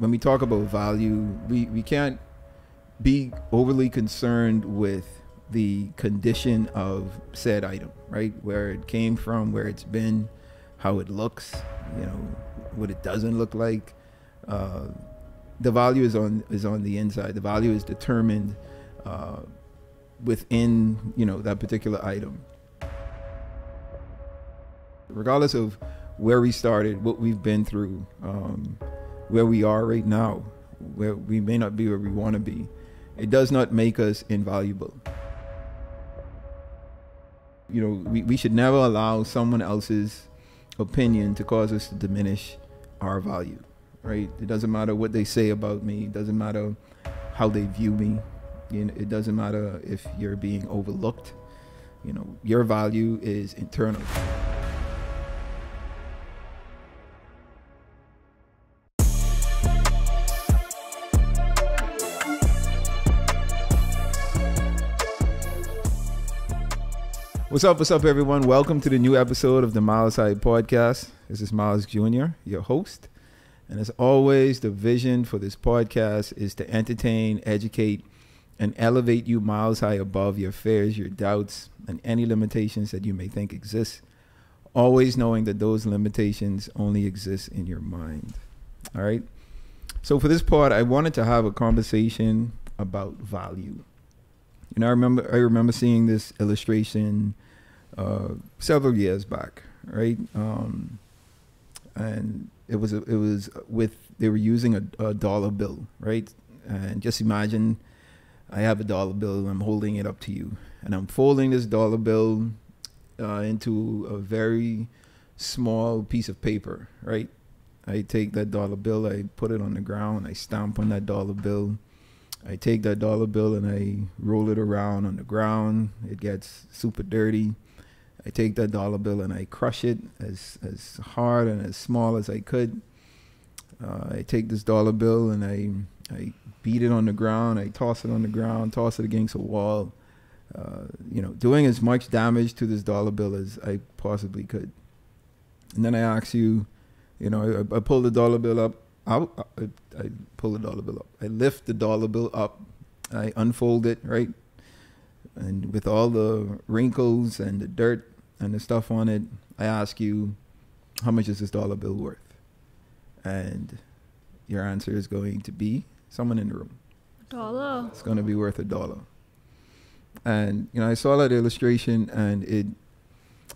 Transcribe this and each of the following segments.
when we talk about value, we, we can't be overly concerned with the condition of said item, right? Where it came from, where it's been, how it looks, you know, what it doesn't look like. Uh, the value is on is on the inside. The value is determined uh, within you know that particular item. Regardless of where we started, what we've been through, um, where we are right now, where we may not be where we want to be, it does not make us invaluable. You know, we, we should never allow someone else's opinion to cause us to diminish our value, right? It doesn't matter what they say about me, it doesn't matter how they view me, you know, it doesn't matter if you're being overlooked. You know, your value is internal. What's up? What's up, everyone? Welcome to the new episode of the Myles High Podcast. This is Myles Jr., your host. And as always, the vision for this podcast is to entertain, educate, and elevate you miles high above your fears, your doubts, and any limitations that you may think exist. Always knowing that those limitations only exist in your mind. All right. So for this part, I wanted to have a conversation about value. You know, I remember I remember seeing this illustration uh, several years back, right? Um, and it was it was with they were using a, a, dollar bill, right? And just imagine I have a dollar bill, I'm holding it up to you, and I'm folding this dollar bill uh, into a very small piece of paper, right? I take that dollar bill, I put it on the ground, I stamp on that dollar bill I take that dollar bill and I roll it around on the ground. It gets super dirty. I take that dollar bill and I crush it as as hard and as small as I could. Uh, I take this dollar bill and I I beat it on the ground. I toss it on the ground, toss it against a wall. Uh, you know, doing as much damage to this dollar bill as I possibly could. And then I ask you, you know, I, I pull the dollar bill up I, I, I pull the dollar bill up. I lift the dollar bill up. I unfold it, right? And with all the wrinkles and the dirt and the stuff on it, I ask you, how much is this dollar bill worth? And your answer is going to be someone in the room. Dollar. It's going to be worth a dollar. And you know, I saw that illustration, and it,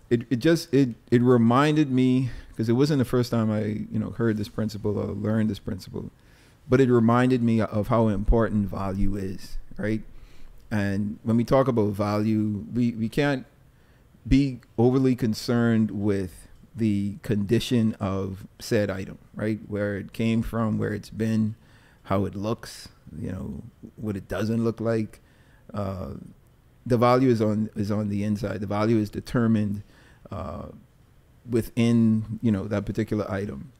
it, it just it it reminded me because it wasn't the first time I you know heard this principle or learned this principle, but it reminded me of how important value is, right? And when we talk about value, we we can't be overly concerned with the condition of said item, right? Where it came from, where it's been, how it looks, you know, what it doesn't look like. Uh, the value is on is on the inside. The value is determined uh, within you know that particular item.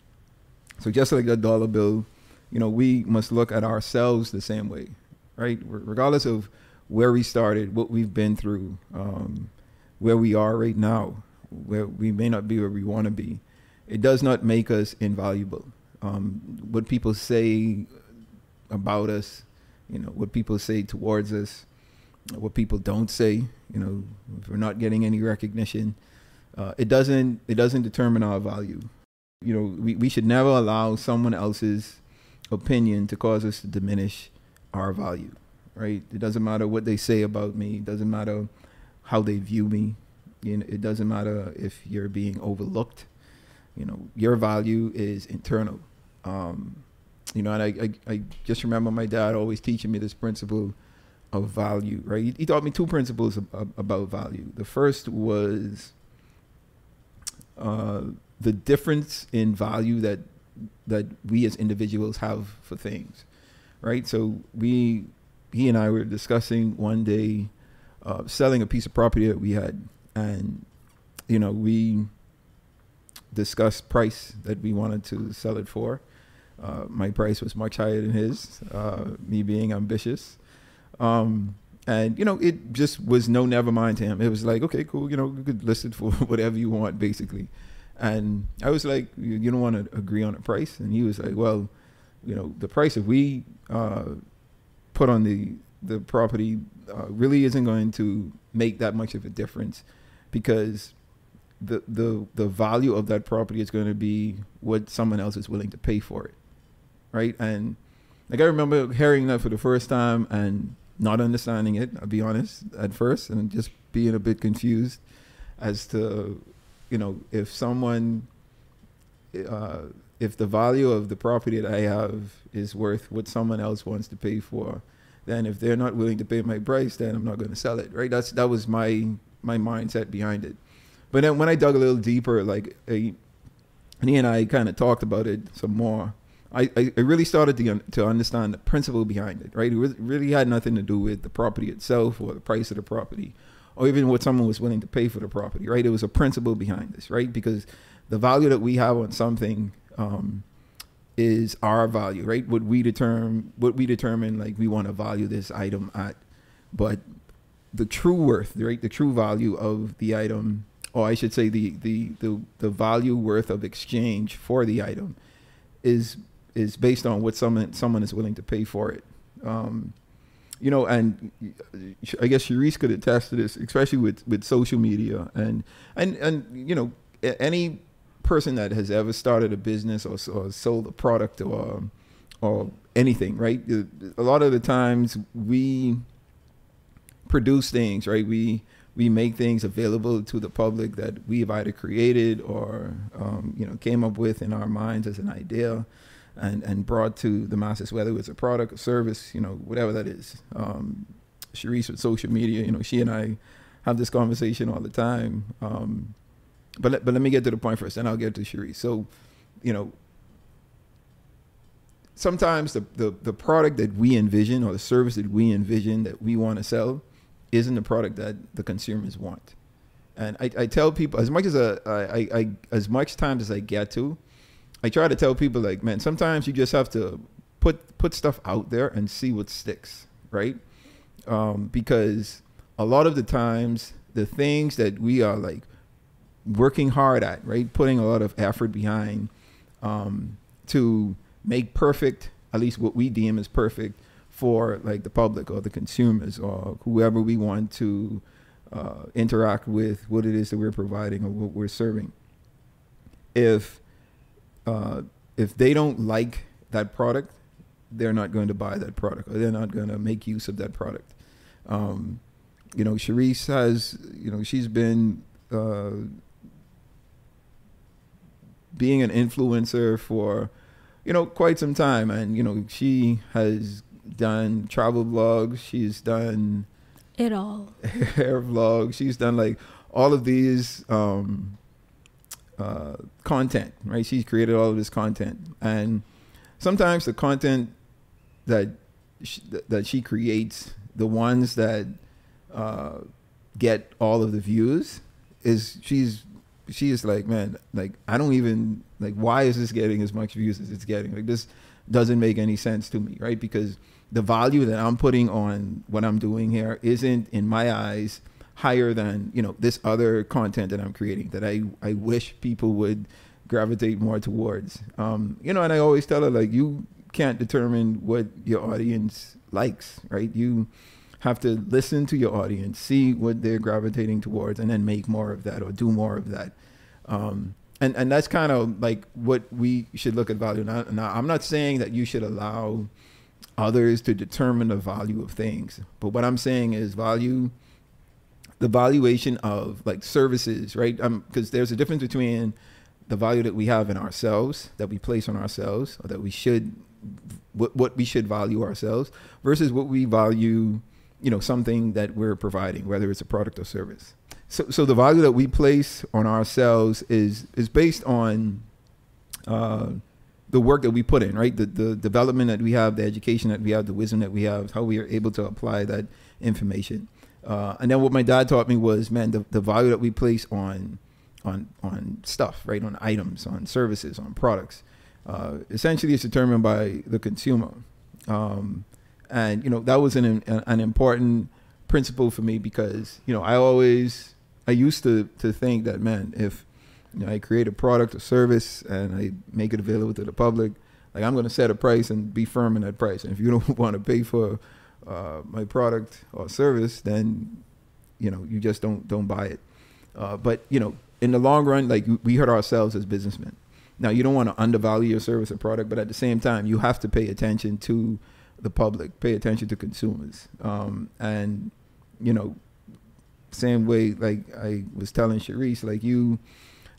So just like that dollar bill, you know, we must look at ourselves the same way, right? Regardless of where we started, what we've been through, um, where we are right now, where we may not be where we want to be, it does not make us invaluable. Um, what people say about us, you know, what people say towards us, what people don't say, you know, if we're not getting any recognition, uh, it doesn't it doesn't determine our value. You know, we, we should never allow someone else's opinion to cause us to diminish our value. Right? It doesn't matter what they say about me. It doesn't matter how they view me. You know, it doesn't matter if you're being overlooked. You know, your value is internal. Um, you know, and I, I, I just remember my dad always teaching me this principle of value, right? He, he taught me two principles of, about value. The first was uh, the difference in value that that we as individuals have for things, right? So we, he and I were discussing one day uh, selling a piece of property that we had, and you know we discussed price that we wanted to sell it for. Uh, my price was much higher than his. Uh, me being ambitious. Um, and you know it just was no never mind to him it was like okay cool you know you could list it for whatever you want basically and i was like you, you don't want to agree on a price and he was like well you know, the price that we uh, put on the the property uh, really isn't going to make that much of a difference because the the the value of that property is going to be what someone else is willing to pay for it, right? And like I remember hearing that for the first time and not understanding it. I'll be honest at first, and just being a bit confused as to, you know, if someone, uh, if the value of the property that I have is worth what someone else wants to pay for, then if they're not willing to pay my price, then I'm not going to sell it. Right? That's that was my my mindset behind it. But then when I dug a little deeper, like and he and I kind of talked about it some more. I, I really started to, to understand the principle behind it, right? It really had nothing to do with the property itself or the price of the property or even what someone was willing to pay for the property, right? It was a principle behind this, right? Because the value that we have on something um, is our value, right? What we determine, what we determine, like we want to value this item at, but the true worth, right? The true value of the item, or I should say, the the the the value worth of exchange for the item, is is based on what someone someone is willing to pay for it. Um, you know, and I guess Sharice could attest to this, especially with, with social media and and and you know any person that has ever started a business or, or sold a product or or anything, right? A lot of the times we produce things, right? We we make things available to the public that we've either created or um, you know came up with in our minds as an idea and, and brought to the masses, whether it's a product, a service, you know, whatever that is. Um, Sharice with social media, you know, she and I have this conversation all the time. Um, but let, but let me get to the point first, and I'll get to Sharice. So, you know, sometimes the, the, the product that we envision or the service that we envision that we want to sell isn't the product that the consumers want. And I, I tell people as much as a, I, I, as much time as I get to, I try to tell people like, man, sometimes you just have to put put stuff out there and see what sticks, right? Um, because a lot of the times the things that we are like working hard at, right, putting a lot of effort behind um, to make perfect, at least what we deem as perfect for like the public or the consumers or whoever we want to uh, interact with what it is that we're providing or what we're serving. If uh, if they don't like that product, they're not going to buy that product or they're not going to make use of that product. Um, you know, Sharice has, you know, she's been uh, being an influencer for, you know, quite some time. And, you know, she has done travel vlogs. She's done it all. hair vlogs. She's done like all of these um, uh, content, right? She's created all of this content, and sometimes the content that she, that she creates, the ones that uh, get all of the views, is she's she is like, man, like I don't even like why is this getting as much views as it's getting? Like this doesn't make any sense to me, right? Because the value that I'm putting on what I'm doing here isn't in my eyes higher than you know this other content that I'm creating that I I wish people would gravitate more towards. Um, you know, and I always tell her like you can't determine what your audience likes, right? You have to listen to your audience, see what they're gravitating towards, and then make more of that or do more of that. Um, and and that's kind of like what we should look at value. Now, now, I'm not saying that you should allow others to determine the value of things, but what I'm saying is value the valuation of like services, right? Because um, there's a difference between the value that we have in ourselves, that we place on ourselves, or that we should, what, what we should value ourselves, versus what we value, you know, something that we're providing, whether it's a product or service. So, so the value that we place on ourselves is is based on uh, the work that we put in, right? The the development that we have, the education that we have, the wisdom that we have, how we are able to apply that information. Uh, and then what my dad taught me was, man, the, the value that we place on on on stuff, right, on items, on services, on products, uh, essentially is determined by the consumer. Um, and you know that was an an important principle for me because you know I always I used to to think that man if you know, I create a product or service and I make it available to the public, Like I'm going to set a price and be firm in that price. And if you don't want to pay for uh, my product or service, then you know you just don't don't buy it. Uh, but you know, in the long run, like we hurt ourselves as businessmen. Now you don't want to undervalue your service or product, but at the same time, you have to pay attention to the public, pay attention to consumers, um, and you know, same way like I was telling Sharice, like you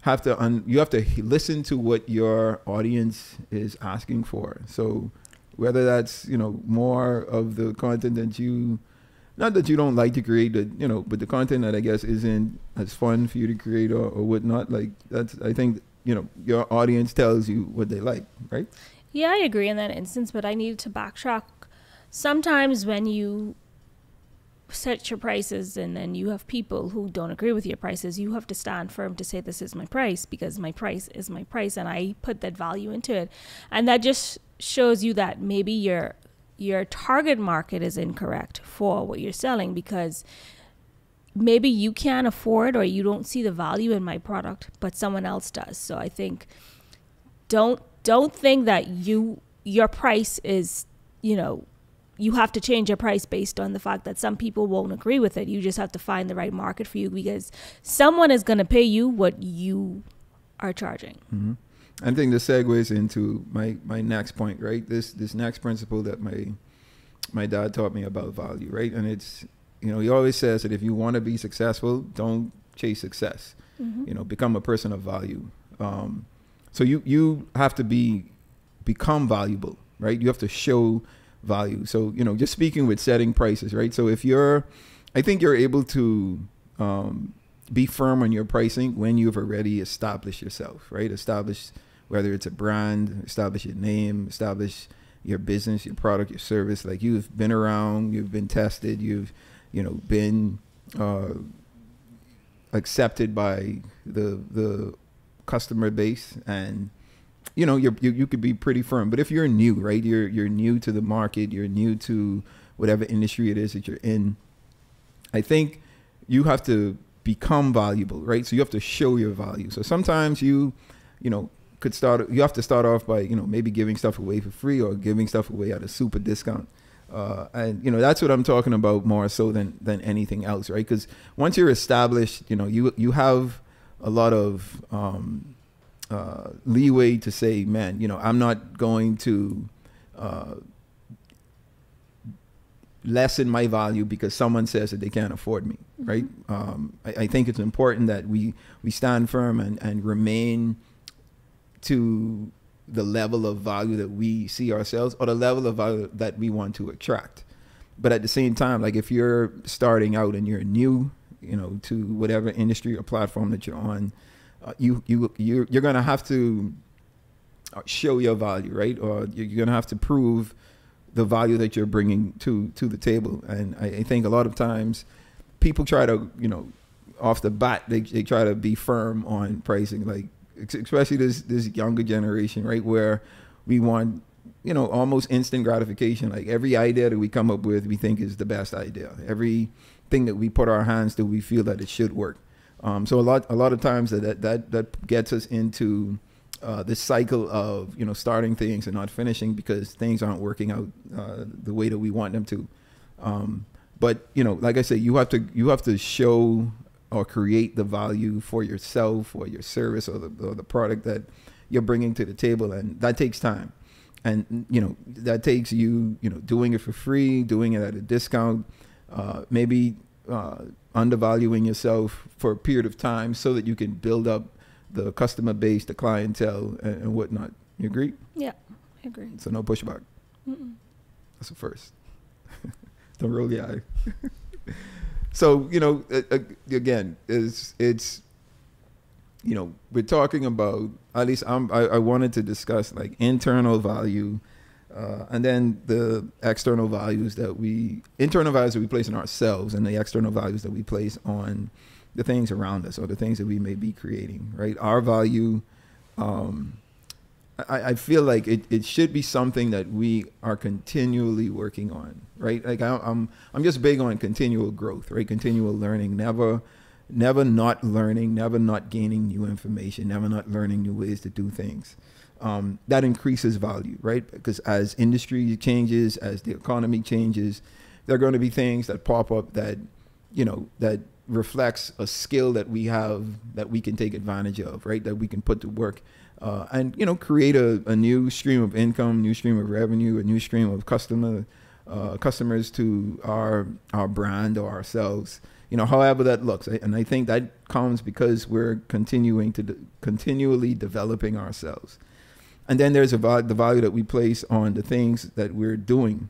have to un- you have to listen to what your audience is asking for. So whether that's you know more of the content that you not that you don't like to create the you know but the content that i guess isn't as fun for you to create or, or whatnot like that's i think you know your audience tells you what they like right yeah i agree in that instance but i needed to backtrack. Sometimes when you set your prices and then you have people who don't agree with your prices you have to stand firm to say this is my price because my price is my price and i put that value into it. And that just shows you that maybe your your target market is incorrect for what you're selling because maybe you can't afford or you don't see the value in my product but someone else does. So i think don't don't think that you your price is you know you have to change your price based on the fact that some people won't agree with it you just have to find the right market for you because someone is going to pay you what you are charging mm-hmm. I think this segues into my my next point, right? This this next principle that my my dad taught me about value, right? And it's you know he always says that if you want to be successful, don't chase success. Mm-hmm. You know, become a person of value. Um, so you you have to be become valuable, right? You have to show value. So you know, just speaking with setting prices, right? So if you're, I think you're able to um, be firm on your pricing when you've already established yourself, right? Establish whether it's a brand, establish your name, establish your business, your product, your service. Like you've been around, you've been tested, you've, you know, been uh, accepted by the the customer base, and you know, you you could be pretty firm. But if you're new, right, you're you're new to the market, you're new to whatever industry it is that you're in. I think you have to become valuable, right? So you have to show your value. So sometimes you, you know, could start you have to start off by you know maybe giving stuff away for free or giving stuff away at a super discount uh, and you know that's what i'm talking about more so than than anything else right because once you're established you know you you have a lot of um, uh, leeway to say man you know i'm not going to uh, lessen my value because someone says that they can't afford me right mm-hmm. um, I, I, think it's important that we we stand firm and and remain to the level of value that we see ourselves or the level of value that we want to attract. But at the same time, like if you're starting out and you're new, you know, to whatever industry or platform that you're on, uh, you you you're, you're gonna have to uh, show your value, right? Or you're gonna have to prove the value that you're bringing to to the table. And I, I think a lot of times people try to, you know, off the bat they they try to be firm on pricing, like especially this this younger generation, right? Where we want you know almost instant gratification. Like every idea that we come up with, we think is the best idea. Everything that we put our hands to, we feel that it should work. Um, so a lot a lot of times that that that gets us into uh, this cycle of you know starting things and not finishing because things aren't working out uh, the way that we want them to. Um, but you know, like I said, you have to you have to show or create the value for yourself or your service or the, or the product that you're bringing to the table and that takes time and you know that takes you you know doing it for free doing it at a discount uh, maybe uh, undervaluing yourself for a period of time so that you can build up the customer base the clientele and, and whatnot. You agree? Yeah i agree. So no pushback. Mm-mm. that's the first. Don't roll the eye. So you know, again, is it's you know we're talking about at least I'm, I, I wanted to discuss like internal value. Uh, and then the external values that we internal values that we place on ourselves and the external values that we place on the things around us or the things that we may be creating right our value um, I, I feel like it, it should be something that we are continually working on, right? Like I, I'm I'm just big on continual growth, right? Continual learning, never never not learning, never not gaining new information, never not learning new ways to do things. Um, that increases value, right? Because as industry changes, as the economy changes, there are going to be things that pop up that, you know, that reflects a skill that we have that we can take advantage of, right? That we can put to work, uh, and you know, create a, a new stream of income, new stream of revenue, a new stream of customer uh, customers to our our brand or ourselves. You know, however that looks, and I think that comes because we're continuing to de- continually developing ourselves. And then there's the value that we place on the things that we're doing.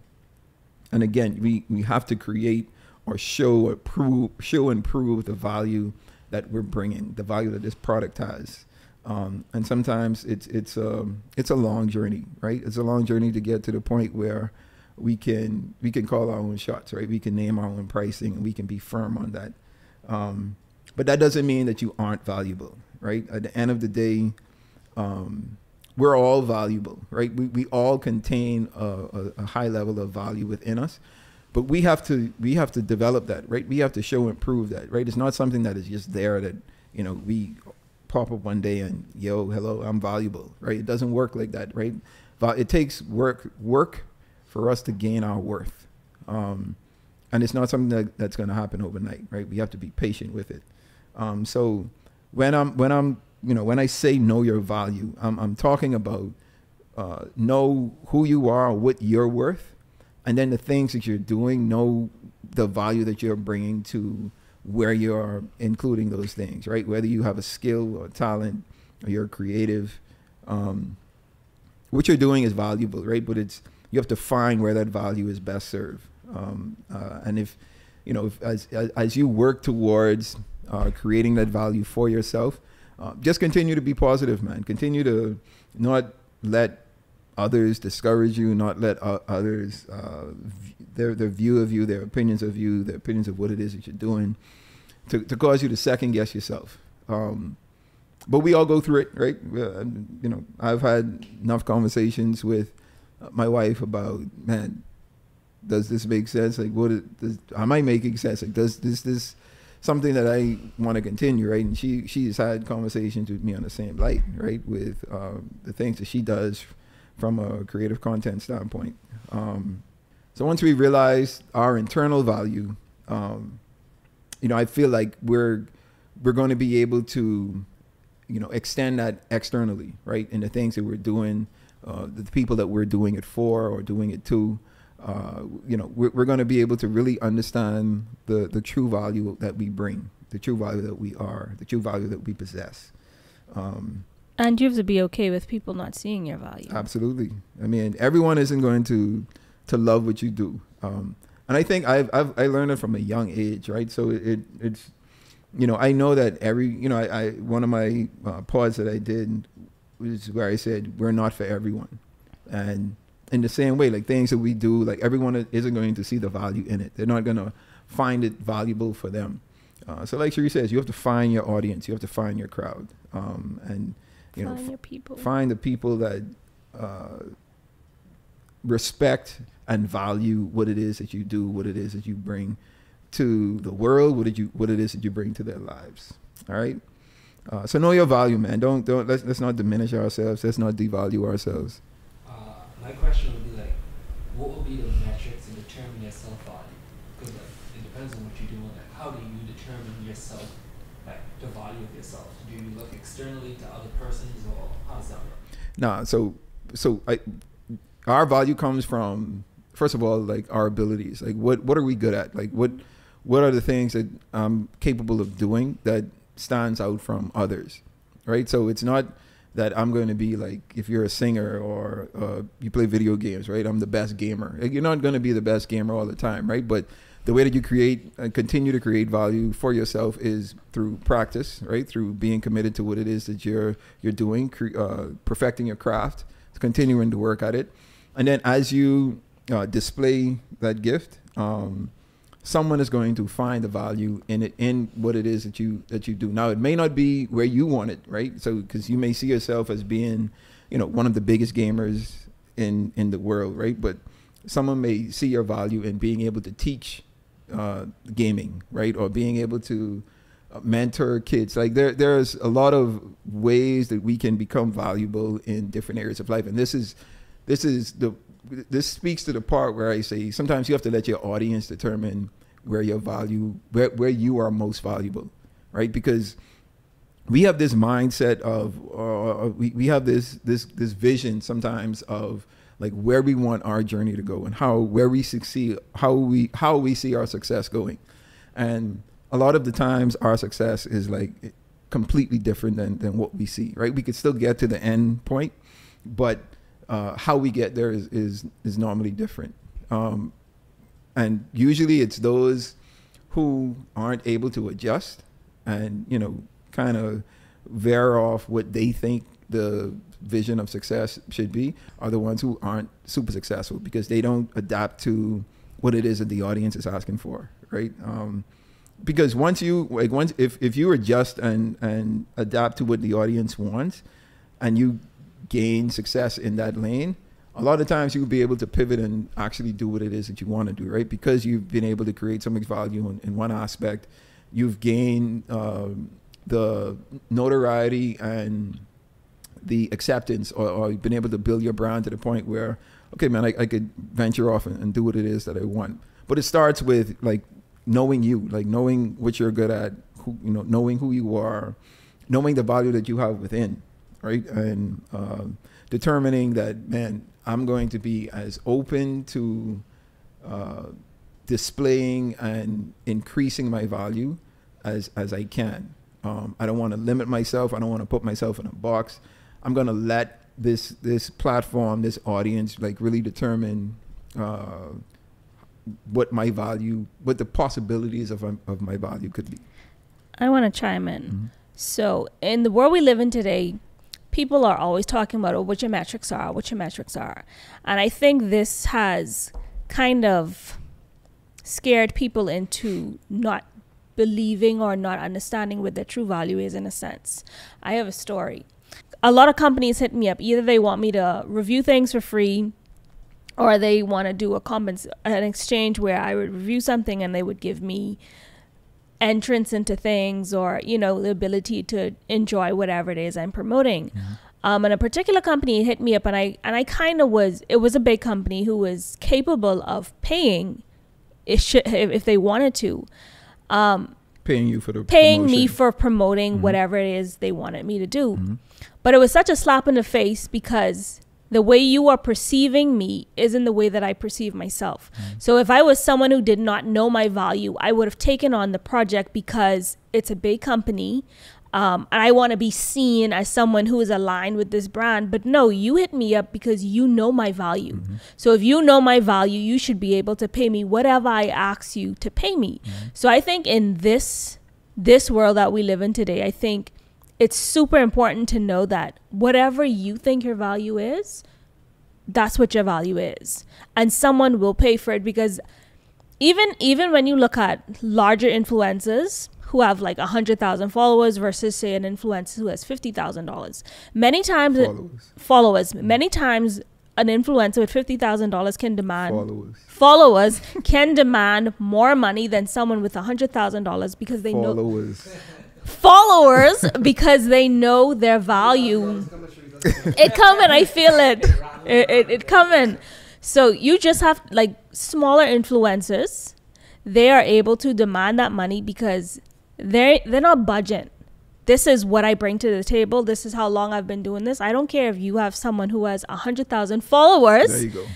And again, we, we have to create or show or prove, show and prove the value that we're bringing, the value that this product has. Um, and sometimes it's it's a um, it's a long journey, right? It's a long journey to get to the point where we can we can call our own shots, right? We can name our own pricing, and we can be firm on that. Um, but that doesn't mean that you aren't valuable, right? At the end of the day, um, we're all valuable, right? We, we all contain a, a, a, high level of value within us, but we have to we have to develop that, right? We have to show and prove that, right? It's not something that is just there that you know we pop up one day and yo, hello, I'm valuable, right? It doesn't work like that, right? It takes work work for us to gain our worth, um, and it's not something that, that's going to happen overnight, right? We have to be patient with it. Um, so when I'm when I'm you know, when I say know your value, I'm, I'm talking about uh, know who you are, what you're worth, and then the things that you're doing, know the value that you're bringing to where you're including those things, right? Whether you have a skill or talent or you're creative, um, what you're doing is valuable, right? But it's you have to find where that value is best served. Um, uh, and if you know, if, as, as, as you work towards uh, creating that value for yourself, uh, just continue to be positive, man. Continue to not let others discourage you, not let uh, others uh, their their view of you, their opinions of you, their opinions of what it is that you're doing, to, to cause you to second guess yourself. Um, but we all go through it, right? Uh, you know, I've had enough conversations with my wife about, man, does this make sense? Like, what does, am I making sense? Like, does this this something that I want to continue, right? And she she's had conversations with me on the same light, right, with uh, the things that she does from a creative content standpoint. Um, so once we realize our internal value, um, you know, I feel like we're we're going to be able to, you know, extend that externally, right, in the things that we're doing, uh, the people that we're doing it for or doing it to uh, you know, we're, we're going to be able to really understand the, the true value that we bring, the true value that we are, the true value that we possess. Um, and you have to be okay with people not seeing your value. Absolutely. I mean, everyone isn't going to to love what you do. Um, and I think I've, I've I learned it from a young age, right? So it, it it's you know I know that every you know I, I one of my uh, pods that I did was where I said we're not for everyone, and in the same way, like things that we do, like everyone isn't going to see the value in it. They're not going to find it valuable for them. Uh, so, like Cherie says, you have to find your audience. You have to find your crowd, um, and you find know, your people. find the people that uh, respect and value what it is that you do, what it is that you bring to the world, what did you, what it is that you bring to their lives. All right. Uh, so know your value, man. Don't don't let's let's not diminish ourselves. Let's not devalue ourselves my question would be like, what would be the metrics to determine your self value? Because like, it depends on what you're doing. Like, how do you determine yourself, like the value of yourself? Do you look externally to other persons, or how does that work? Nah, so so I, our value comes from first of all like our abilities. Like, what what are we good at? Like, what what are the things that I'm capable of doing that stands out from others, right? So it's not that I'm going to be like if you're a singer or uh, you play video games, right? I'm the best gamer. You're not going to be the best gamer all the time, right? But the way that you create and continue to create value for yourself is through practice, right? Through being committed to what it is that you're you're doing, uh, perfecting your craft, continuing to work at it, and then as you uh, display that gift, um, someone is going to find the value in it in what it is that you that you do. Now it may not be where you want it right? So because you may see yourself as being you know one of the biggest gamers in in the world right? But someone may see your value in being able to teach uh, gaming right? Or being able to uh, mentor kids. Like there, there's a lot of ways that we can become valuable in different areas of life, and this is, this is the, this speaks to the part where I say sometimes you have to let your audience determine where your value, where where you are most valuable, right? Because we have this mindset of, uh, we we have this this this vision sometimes of like where we want our journey to go and how where we succeed, how we how we see our success going, and a lot of the times our success is like completely different than, than what we see, right? We could still get to the end point, but uh, how we get there is, is, is normally different. Um, and usually it's those who aren't able to adjust and, you know, kind of veer off what they think the vision of success should be are the ones who aren't super successful because they don't adapt to what it is that the audience is asking for, right? Um, because once you like once if if you adjust and and adapt to what the audience wants and you gain success in that lane a lot of times you'll be able to pivot and actually do what it is that you want to do right? Because you've been able to create so much value in, in one aspect you've gained um, the notoriety and the acceptance or, or you've been able to build your brand to the point where okay man i, I could venture off and, and do what it is that i want. But it starts with like knowing you, like knowing what you're good at, who, you know, knowing who you are, knowing the value that you have within, right? And uh, determining that, man, I'm going to be as open to uh, displaying and increasing my value as as I can. Um, I don't want to limit myself. I don't want to put myself in a box. I'm going to let this this platform, this audience, like really determine uh, what my value, what the possibilities of of my value could be. I want to chime in. Mm-hmm. So, in the world we live in today, people are always talking about oh, what your metrics are, what your metrics are, and I think this has kind of scared people into not believing or not understanding what their true value is in a sense. I have a story. A lot of companies hit me up. Either they want me to review things for free or they want to do a compens- an exchange where I would review something and they would give me entrance into things or you know the ability to enjoy whatever it is I'm promoting. Mm-hmm. Um, and a particular company hit me up and I and I kind of was it was a big company who was capable of paying it should if they wanted to. Um, paying you for the paying promotion. me for promoting mm-hmm. whatever it is they wanted me to do. Mm-hmm. But it was such a slap in the face because the way you are perceiving me isn't the way that I perceive myself. Mm. So if I was someone who did not know my value, I would have taken on the project because it's a big company. Um, and I want to be seen as someone who is aligned with this brand. But no, you hit me up because you know my value. Mm-hmm. So if you know my value, you should be able to pay me whatever I ask you to pay me. Mm-hmm. So I think in this this world that we live in today, I think it's super important to know that whatever you think your value is, that's what your value is. And someone will pay for it because even even when you look at larger influencers who have like a hundred thousand followers versus say an influencer who has fifty thousand dollars, many times followers. followers mm. many times an influencer with fifty thousand dollars can demand followers, followers can demand more money than someone with a hundred thousand dollars because they followers. know followers because they know their value. it coming, I feel it. It, it, it coming. So you just have like smaller influencers. They are able to demand that money because they're they're not budget. This is what I bring to the table. This is how long I've been doing this. I don't care if you have someone who has a hundred thousand followers. There you go.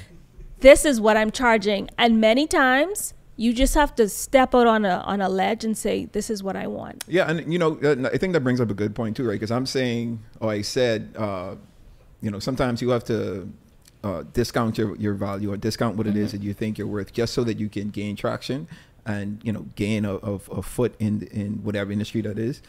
This is what I'm charging, and many times you just have to step out on a on a ledge and say this is what i want yeah and you know uh, i think that brings up a good point too right because i'm saying or i said uh, you know sometimes you have to uh, discount your, your value or discount what mm-hmm. it is mm-hmm. that you think you're worth just so that you can gain traction and you know gain a, a, a foot in in whatever industry that is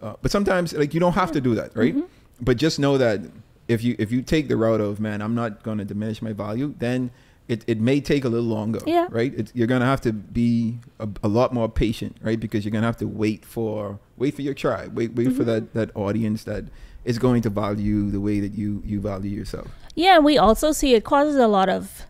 uh, but sometimes like you don't have to do that right mm-hmm. but just know that if you if you take the route of man i'm not going to diminish my value then it, it may take a little longer, yeah. right? It's, you're gonna have to be a, a, lot more patient, right? Because you're gonna have to wait for wait for your tribe, wait wait mm-hmm. for that that audience that is going to value the way that you you value yourself. Yeah, and we also see it causes a lot of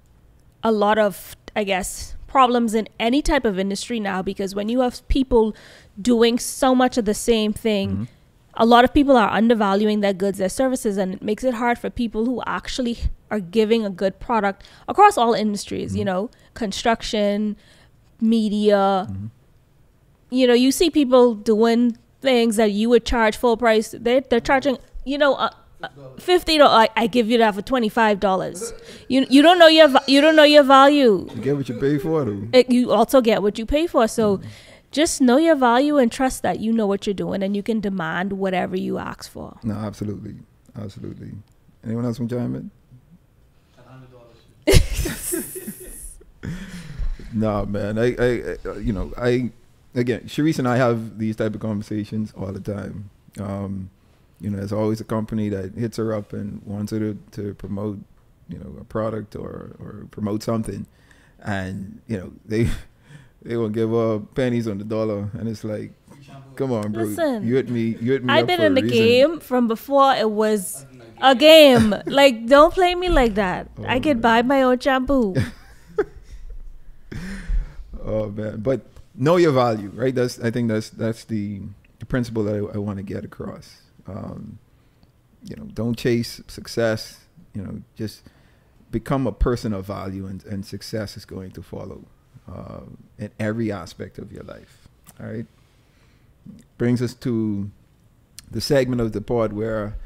a lot of I guess problems in any type of industry now because when you have people doing so much of the same thing, Mhm. A lot of people are undervaluing their goods, their services, and it makes it hard for people who actually are giving a good product across all industries, you Mhm. know, construction, media. Mhm. You know, you see people doing things that you would charge full price. They they're charging, you know, uh, uh, fifty dollars. I, I give you that for twenty five dollars. You you don't know your you don't know your value. You get what you pay for, though. It, you also get what you pay for. So just know your value and trust that you know what you're doing and you can demand whatever you ask for. No, absolutely, absolutely. Anyone else want to chime in? No, man. I, I, I- you know, I, again, Sharice and I have these type of conversations all the time. Um, you know, there's always a company that hits her up and wants her to, to promote, you know, a product or, or promote something, and you know they they won't give up pennies on the dollar, and it's like, come on, bro, Listen, you hit me, you hit me. I've been in the game from before it was a game. like, don't play me like that. I Oh, can man. buy my own shampoo. Oh man, but know your value, right? That's I think that's that's the, the principle that I, I want to get across. Um, you know, don't chase success. You know, just become a person of value, and, and success is going to follow uh, in every aspect of your life. All right. Brings us to the segment of the pod where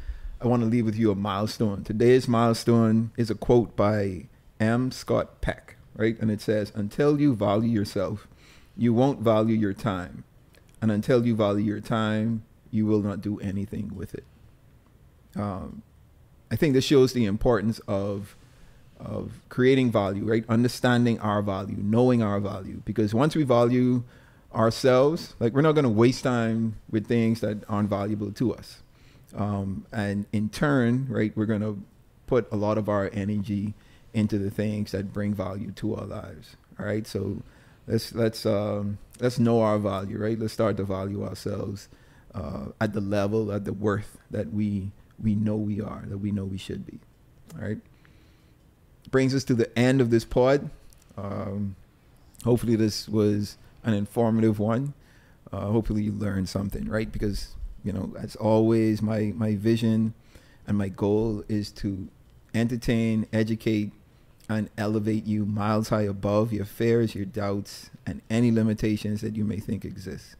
I want to leave with you a milestone. Today's milestone is a quote by M. Scott Peck, right? And it says, Until you value yourself, you won't value your time. And until you value your time, you will not do anything with it. Um, I think this shows the importance of of creating value, right? Understanding our value, knowing our value. Because once we value ourselves, like we're not going to waste time with things that aren't valuable to us. Um, and in turn, right, we're going to put a lot of our energy into the things that bring value to our lives. All right, so let's let's um, let's know our value, right? Let's start to value ourselves uh, at the level, at the worth that we we know we are, that we know we should be. All right, brings us to the end of this pod. Um, hopefully, this was an informative one. Uh, hopefully, you learned something, right? Because you know, as always, my my vision and my goal is to entertain, educate, and elevate you miles high above your fears, your doubts, and any limitations that you may think exist.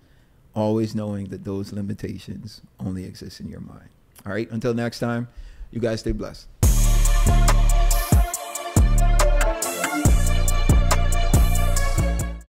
Always knowing that those limitations only exist in your mind. All right. Until next time, you guys stay blessed.